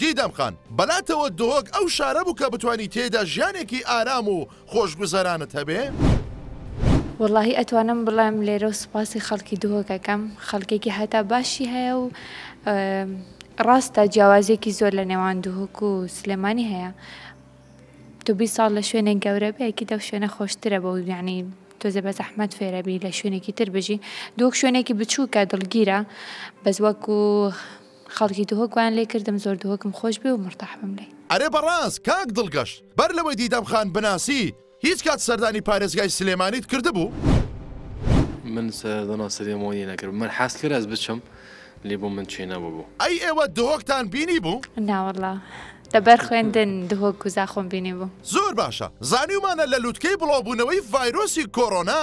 دیدەم خان، بەلاتەوە دهۆک ئەو شارە بوو کە بتوانی تێیدا ژیانێکی ئارام و خۆشگوزەرانت هەبێ؟ وەڵاهی ئەتوانم بڵێم لێرەو سوپاسی خەڵکی دهۆک ئەکەم، خەڵکێکی هەتا باشی هەیە و ڕاستە جیاوازیەکی زۆر لە نێوان دهۆک و سلێمانی هەیە، تۆ بیست ساڵ لە شوێنێک گەورە بی ئەکید ئەو شوێنە خۆشترە بۆ یانی تۆزێ بە زەحمەت فێرە بی لە شوێنێکی تر بژی، دهۆک شوێنێکی بچوکە دڵگیرە بەس وەکو خەڵکی دهۆک وایان لێ کردم زۆر دهۆکم خۆش بێ و مورتاح بم لێ. ئەرێ بەڕاست کاک دڵگەشت بەر لەوەی دیدەم خان بناسی هیچ کات سەردانی پارێزگای سلێمانیت کردبوو؟ من سەردانە سلێمانی نەکردم من حەز کرد ئەز بچم لێ بۆ من چێ نەببوو. ئەی ئێوە دهۆکتان بینی بوو؟ نا وەڵا لە بەر خوێندن دهۆک و زاخۆم بینی بوو. زۆر باشە زانیومانە لە لوتکەی بڵاوبوونەوەی ڤایرۆسی کۆرۆنا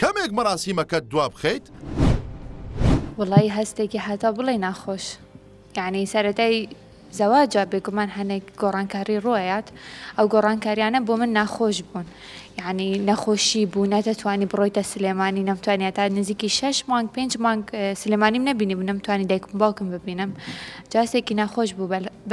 کەمێک مەراسیمەکەت دوا بخەیت. وەڵایی هەستێکی هەتا بڵێی ناخۆش یعنی سەرەتای زەواجە بێگومان هەنێک گۆڕانکاری ڕۆیات ئەو گۆڕانکاریانە بۆ من ناخۆش بوون یعنی نەخۆشی بوو نەتەتوانی بڕۆیتە سلێمانی نەمتوانانی تا نزیکی شش مانگ پێنج مانگ سلێمانیم نبینی بنەمتوانی دایکم باوکم ببینم جاسێکی ناخۆش بوو بەس